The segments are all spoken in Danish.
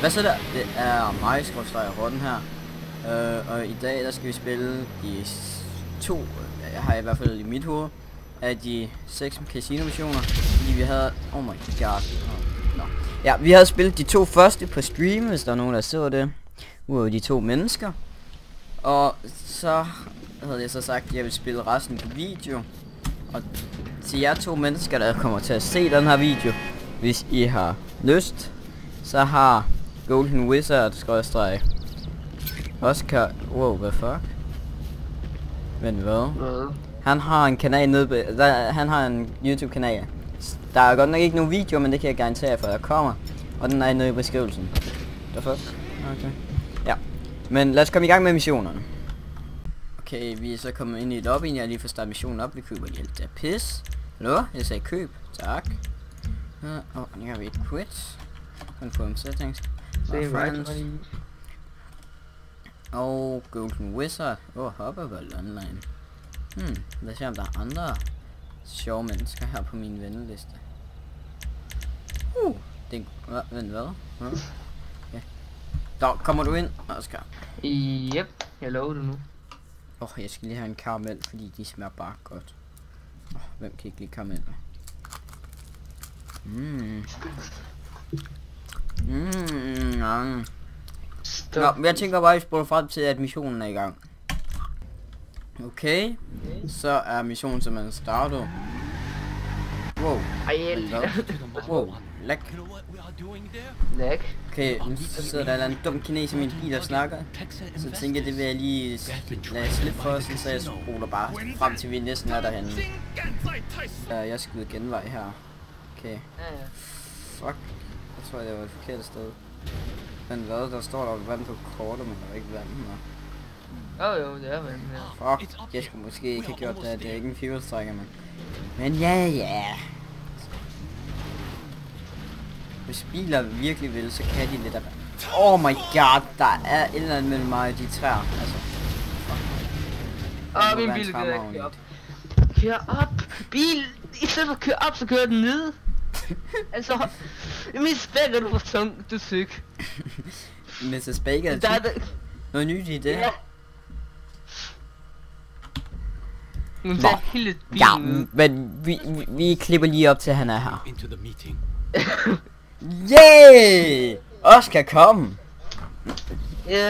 Hvad så der? Det er mig, Skorstræk Rotten her. Øh, og i dag der skal vi spille de to, øh, jeg har i hvert fald i mit hoved, af de seks casino missioner. Fordi vi havde, oh my god. Oh, no. Ja, vi havde spillet de to første på stream, hvis der er nogen der så det. Udover de to mennesker. Og så havde jeg så sagt, at jeg vil spille resten på video. Og til jer to mennesker, der kommer til at se den her video, hvis I har lyst, så har Golden Wizard skrådstreg Oscar, wow, hvad fuck? Men hvad? Hvad? Han har en kanal nede, be- der, han har en YouTube kanal. Der er godt nok ikke nogen video, men det kan jeg garantere for, der kommer. Og den er nede i beskrivelsen. The fuck? Okay. Ja. Men lad os komme i gang med missionerne. Okay, vi er så kommet ind i lobbyen. Jeg har lige fået startet missionen op. Vi køber lige alt der pis. Hallo? Jeg sagde køb. Tak. Oh, nu har vi et quit. Confirm settings. Right, friends. honey. Og Golden Wizard. Åh, oh, Hoppervold online. Hmm, lad os se om der er andre sjove mennesker her på min venneliste. Uh, det er... Vent, hvad? Huh? Okay. Der kommer du ind, Oscar. Yep, jeg lover det nu. Åh, oh, jeg skal lige have en karamel, fordi de smager bare godt. Oh, hvem kan ikke lide karamel? Mmm. Mmm. Nå, Stop. men jeg tænker bare, at vi spoler frem til, at missionen er i gang. Okay, så er missionen simpelthen startet. Wow, Ej, wow, lag. Lag. Okay, nu sidder der en dum kines i min bil og snakker. Så tænker jeg, det vil jeg lige lade slippe for, sådan, så jeg spoler bare frem til vi næsten er derhenne. Uh, jeg skal ud genvej her. Okay, Ja, fuck. Jeg tror, det var et forkert sted. Men hvad, der står der vand på kortet, men der er ikke vand her. Åh oh, jo, det er vand her. Fuck, jeg skulle måske ikke have gjort det. Det er ikke en fuel men... Men ja, ja. Hvis biler virkelig vil, så kan de lidt af... Oh my god, der er et eller andet mellem mig og de træer. Altså, Åh, min bil gider ikke køre op. Kør op! Bil! I stedet for at køre op, så kører den ned. altså, min spæk er du for tung, du er syg. Mrs. Baker, Der er der... noget nyt i det. Ja. Nu Nå. tager hele bilen Ja, men vi, vi, vi klipper lige op til, at han er her. Into the meeting. Yay! Oscar, kom! Ja,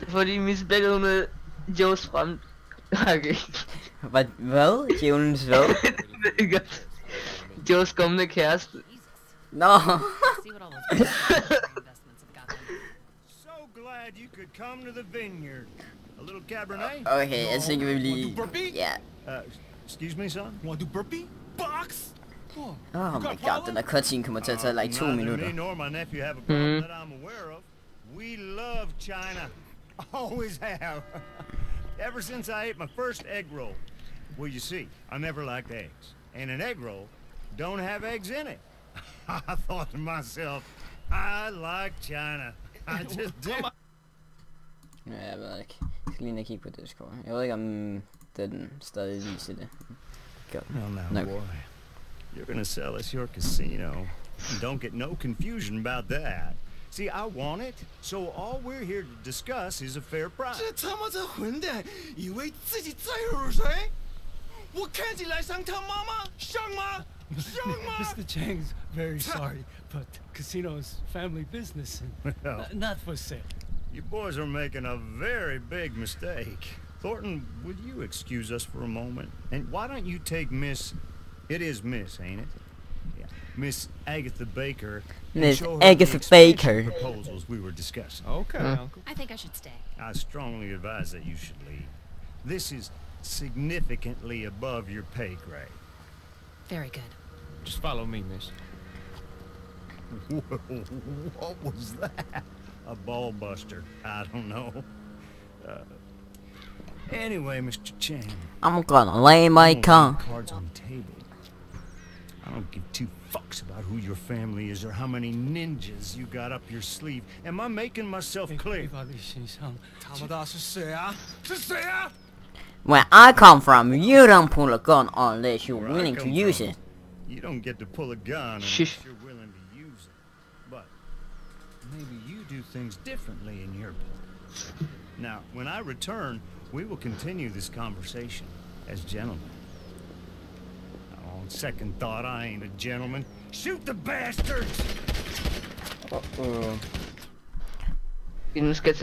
det er fordi min spæk er med Joes frem. Okay. Hvad? Hvad? Djævelens hvad? det er godt. Joes kommende kæreste. Nå! See what all those investments have got them. So glad you could come to the vineyard. A little Cabernet? Uh, okay, jeg tænker, vi vil lige... Ja. Uh, excuse me, son? Want to do burpee? Box? Oh, Oh my god, den der cutscene kommer til at tage like to Neither minutter. me nor my nephew have a problem that I'm aware of. We love China. Always have. Ever since I ate my first egg roll. Well, you see, I never liked eggs. And an egg roll don't have eggs in it. I thought to myself, I like China. I just do. Ja, jeg ved ikke. Jeg skal lige ned og kigge på Discord. Jeg ved ikke, om den stadig viser det. God. Well, now, No. boy, you're gonna sell us your casino. Don't get no confusion about that. See, I want it, so all we're here to discuss is a fair price. 这他妈这混蛋以为自己在乎谁？我看起来像他妈妈，像吗？ 像吗？Mr. Chang's very sorry, but casino's family business and Well, not for sale. you boys are making a very big mistake. Thornton, would you excuse us for a moment? And why don't you take Miss... It is Miss, ain't it? Yeah. Miss Agatha Baker. Miss show the Agatha Baker. proposals we were discussing. Okay, Huh? Uncle. I think I should stay. I strongly advise that you should leave. This is significantly above your pay grade. Very good. Just follow me, miss. what was that? A ball buster. I don't know. Uh, anyway, Mr. Chen. I'm gonna lay my con. Cards on table. I don't give two fucks about who your family is or how many ninjas you got up your sleeve. Am I making myself clear? Where I come from, you don't pull a gun unless you're willing to use it. You don't get to pull a gun unless Shush. you're willing to use it. But maybe you you do things differently in your part. Now, when I return, we will continue this conversation as gentlemen. On second thought, I ain't a gentleman. Shoot the bastards! Uh, Okay, nu skal jeg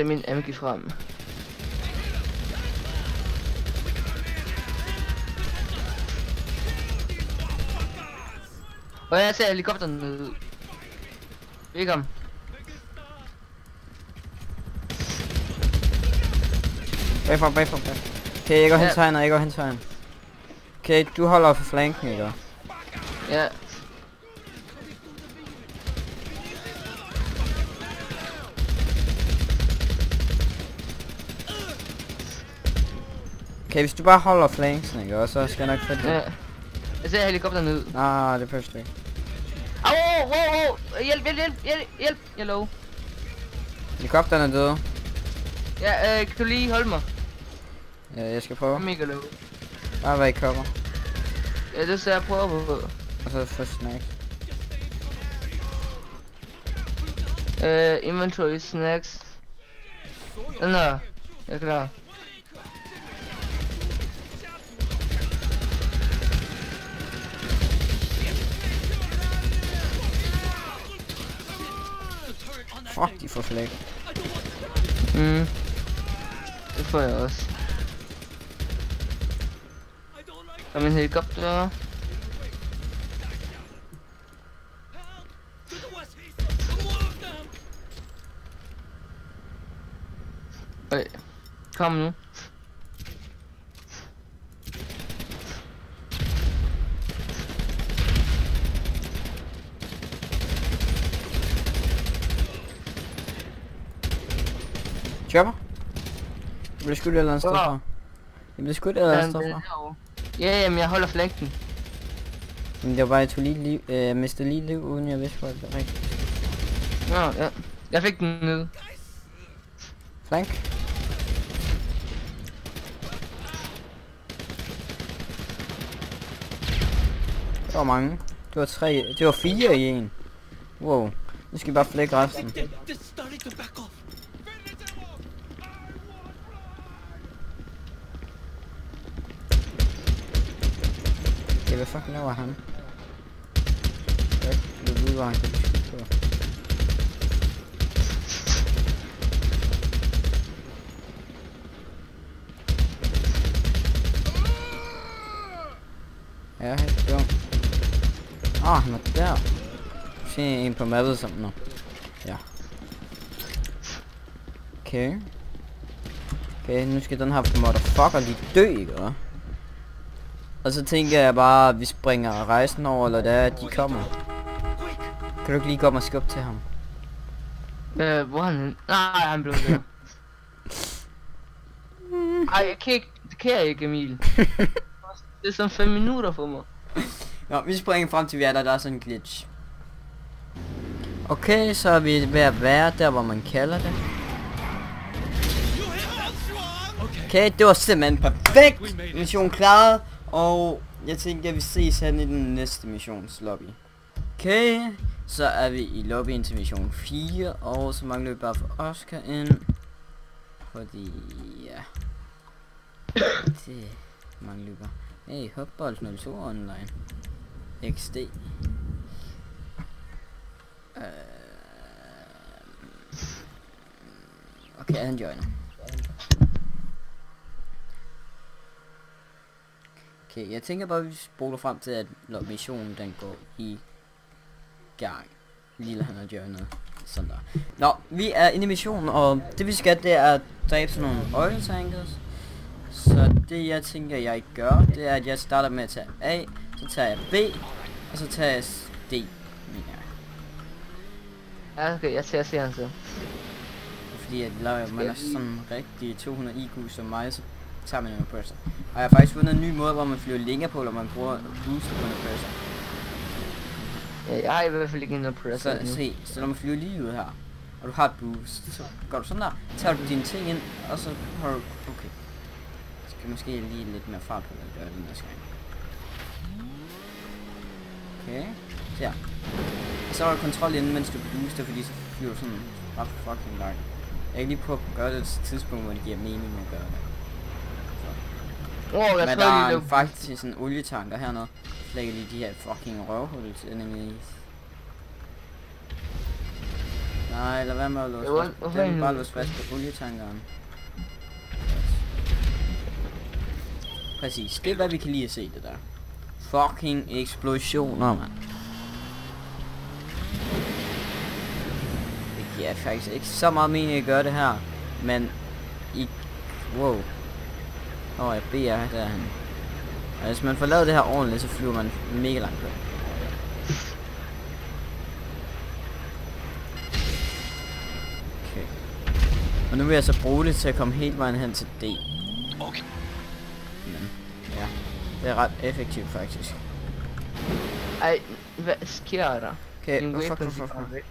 Og jeg ser helikopteren ned. Velkommen. bagfra, bagfra, bagfra. Okay, jeg går hen til hegnet, jeg går hen til hegnet. Okay, du holder for flanken, ikke? Ja. Okay, hvis du bare holder flanken, ikke? Og så skal jeg nok få det. Ja. Jeg ser helikopteren ned. Nej, det er perfekt. Wow, wow. Hjælp, hjælp, hjælp, hjælp, hjælp. Jeg lov. Helikopteren er døde. Ja, øh, kan du lige holde mig? Ja, jeg skal prøve. mega low. Bare være i cover. Ja, det skal jeg prøve på. Og så få snack. Øh, inventory snacks. Den her. Jeg er klar. Fuck, de får flag. Mm. Det får jeg også. Kom en helikopter. Øh, kom nu. Chopper? Du bliver skudt et eller andet sted fra. Jeg bliver skudt et eller andet Den- sted fra. herovre. Ja, jamen jeg holder flanken. Men det var bare, jeg tog lige liv, øh, mistede lige liv, uden jeg vidste, hvor det var rigtigt. Nå, ja. Jeg fik den ned. Flank. Det var mange. Det var tre, det var fire i en. Wow. Nu skal vi bare flække resten. Ja, hvad fuck laver han? Jeg kan ikke vide, hvor han kan beskytte på. Ja, helt dum. Ah, oh, han er der. Se en på mappet som nu. Ja. Okay. Okay, nu skal den her motherfucker lige dø, ikke? Og så tænker jeg bare, at vi springer rejsen over, eller det er, at de kommer. Kan du ikke lige komme og skubbe til ham? Øh, hvor er han? Nej, han blev der. Ej, jeg kan ikke, det kan jeg ikke, Emil. Det er sådan 5 minutter for mig. Nå, vi springer frem til vi er der, der er sådan en glitch. Okay, så er vi ved at være der, hvor man kalder det. Okay, det var simpelthen perfekt. Mission klaret. Og jeg tænker, at vi ses her i den næste missionslobby. Okay, så er vi i lobbyen til mission 4. Og så mangler vi bare for Oscar ind. Fordi, ja. Det mangler bare. Hey, Hopbold 02 online. XD. Øh, Okay, han joiner. Okay, jeg tænker bare, at vi spoler frem til, at når missionen den går i gang. Lille han har joinet. Sådan der. Nå, vi er inde i missionen, og det vi skal, det er at dræbe sådan nogle oil tankers. Så det jeg tænker, jeg gør, det er, at jeg starter med at tage A, så tager jeg B, og så tager jeg D. mener jeg. Ja, okay, jeg ser, ser han så. Fordi at laver man er sådan rigtig 200 IQ som mig, så tager man en oppressor. Og jeg har faktisk fundet en ny måde, hvor man flyver længere på, når man bruger booster på en oppressor. Ja, jeg har i hvert fald ikke en oppressor Så se, så når man flyver lige ud her, og du har et boost, så går du sådan der, tager du dine ting ind, og så har du, okay. Så skal måske lige lidt mere fart på, hvad jeg gør den næste gang. Okay, så ja. Og så har du kontrol inden, mens du booster, fordi så flyver du sådan ret fucking langt. Jeg kan lige prøve at gøre det til et tidspunkt, hvor det giver mening at gøre det. Oh, jeg Men der er en faktisk sådan olietanker hernede. Lægger lige de her fucking røvhul til i. Nej, lad være med at låse fast. Den en- bare låse fast på olietankeren. Præcis, det er hvad vi kan lige at se det der. Fucking eksplosioner, mand. Det giver faktisk ikke så meget mening at gøre det her, men i... Wow. Åh, jeg beder der han. Og hvis man får lavet det her ordentligt, så flyver man mega langt væk. Okay. Og nu vil jeg så bruge det til at komme hele vejen hen til D. Okay. Men, ja. Det er ret effektivt faktisk. Ej, hvad sker der? Okay, Min oh, fuck, fuck, fuck, er fuck.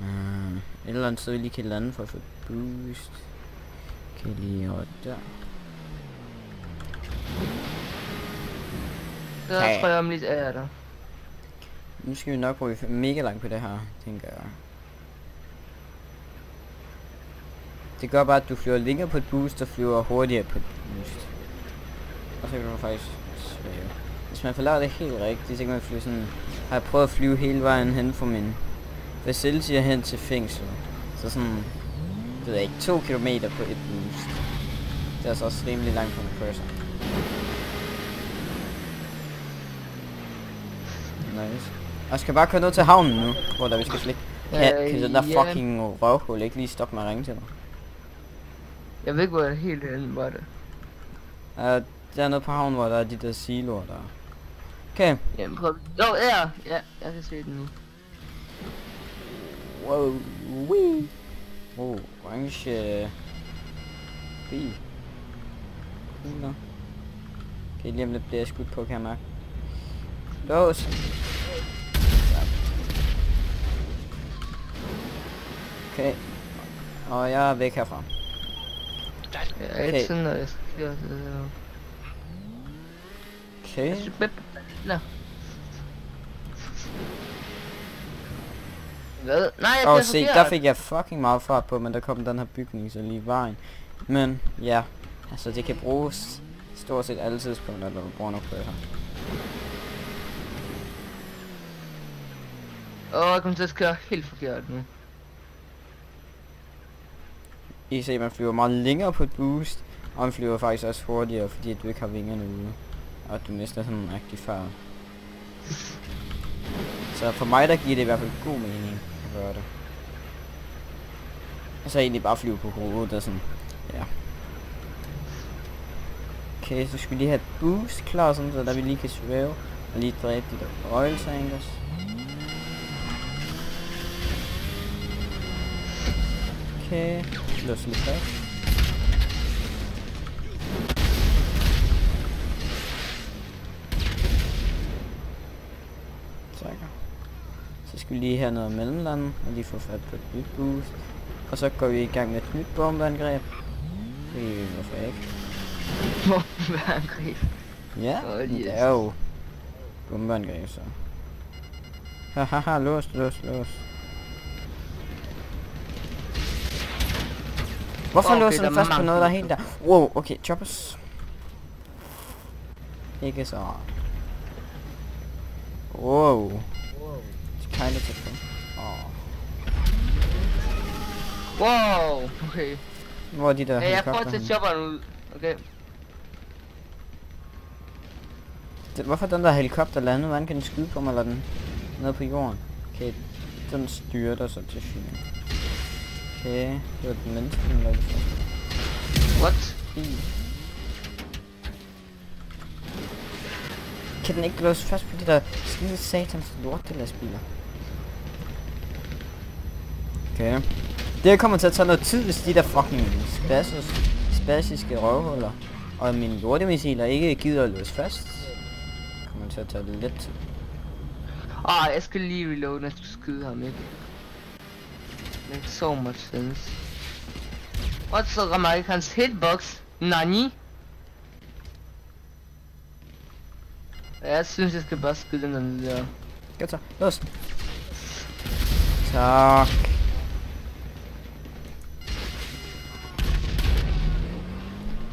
Uh, et eller andet sted, vi lige kan lande for at få boost. Kan lige over der. Så Okay. tror jeg om lidt er der. Nu skal vi nok bruge mega langt på det her, tænker jeg. Det gør bare, at du flyver længere på et boost, og flyver hurtigere på et boost. Og så kan du faktisk svæve. Hvis man får lavet det helt rigtigt, så kan man flyve sådan... Har jeg prøvet at flyve hele vejen hen fra min facility hen til fængsel. Så sådan... Det ved jeg ikke, to kilometer på et boost. Det er altså også rimelig langt fra min cursor. Nice. Og jeg skal bare køre ned til havnen nu, hvor der vi skal slikke. Kan, Øh, kan den der fucking røvhul ikke lige stoppe med at ringe til dig? Jeg ved ikke, hvor jeg helt hen var det. Uh, dernede på havnen, hvor der er de der siloer der. Okay. Jamen, prøv. Jo, ja, ja, jeg kan se den nu. Wow. Wee. Oh, orange bil. Nå. Okay, lige om lidt bliver jeg skudt på, kan jeg mærke. Så. Okay. Og jeg er væk herfra. Er Okay. Okay. Hvad? Nej, jeg Og bliver se, der fik jeg fucking meget fart på, men der kom den her bygning så lige i vejen. Men ja, altså det kan bruges stort set alle tidspunkter, når du bruger nok på det her. Åh, jeg kommer til at køre helt forkert nu. I kan se, man flyver meget længere på et boost, og man flyver faktisk også hurtigere, fordi du ikke har vingerne ude. Og du mister sådan en rigtig fart. Så for mig der giver det i hvert fald god mening at gøre det. Og så egentlig bare flyve på hovedet og sådan, ja. Okay, så skal vi lige have et boost klar, sådan, så der vi lige kan svæve og lige dræbe de der oil tankers. Okay, lås lidt fast. Takker. Så skal vi lige have noget mellemland og lige få fat på et nyt boost. Og så går vi i gang med et nyt bombeangreb. Øh, hvorfor ikke? Bombeangreb. Ja, det yes. er jo bombeangreb så. Hahaha, lås, lås, lås. Hvorfor Okay, låser den fast på noget, der er helt der? Wow, okay, choppers. Ikke så. Wow. It's kinda different. Åh. Wow, okay. Hvor er de der Ja, jeg får til chopperen ud. Okay. Det- Hvorfor den der helikopter landet? Hvordan kan den skyde på mig, eller den nede på jorden? Okay, den styrter så til syn. Okay, det var den menneske, for. What? Bil. Kan den ikke låse fast på de der skide satans lortelastbiler? Okay. Det kommer til at tage noget tid, hvis de der fucking spasos, spasiske røvhuller og mine lortemissiler ikke gider at låse fast. Kommer til at tage lidt tid. Ah, jeg skal lige reload, når jeg skal skyde ham, ikke? Makes so much sense. What's the American's hitbox? Nani? Ja, jetzt sind jetzt gebastelt und dann wieder. Jetzt los. Zack.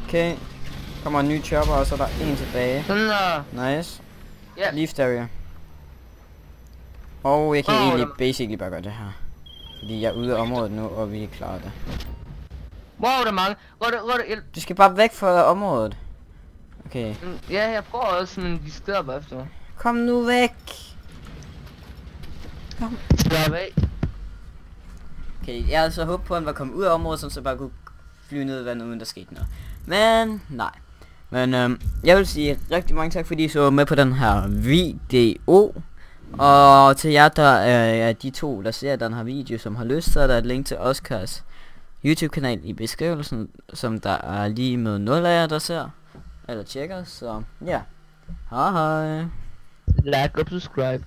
Okay. Come on, new chopper, og så er der Nice. Ja. Yeah. Leaf area. Oh, we can oh, egentlig basically bare gøre det her. Fordi jeg er ude af området nu, og vi klarer det. Wow, der er mange. Rotte, rotte, hjælp. Du skal bare væk fra området. Okay. Mm, Ja, jeg prøver også, men de skrider bare efter mig. Kom nu væk. Slap af. Okay, jeg havde så håbet på, at han var kommet ud af området, sådan så jeg bare kunne flyve ned i vandet, uden der skete noget. Men, nej. Men øhm, jeg vil sige rigtig mange tak, fordi I så med på den her video. Og til jer, der er de to, der ser den her video, som har lyst, så er der et link til Oscars YouTube-kanal i beskrivelsen, som der er lige med 0 af jer, der ser. Eller tjekker, så ja. Hej hej. Like og subscribe.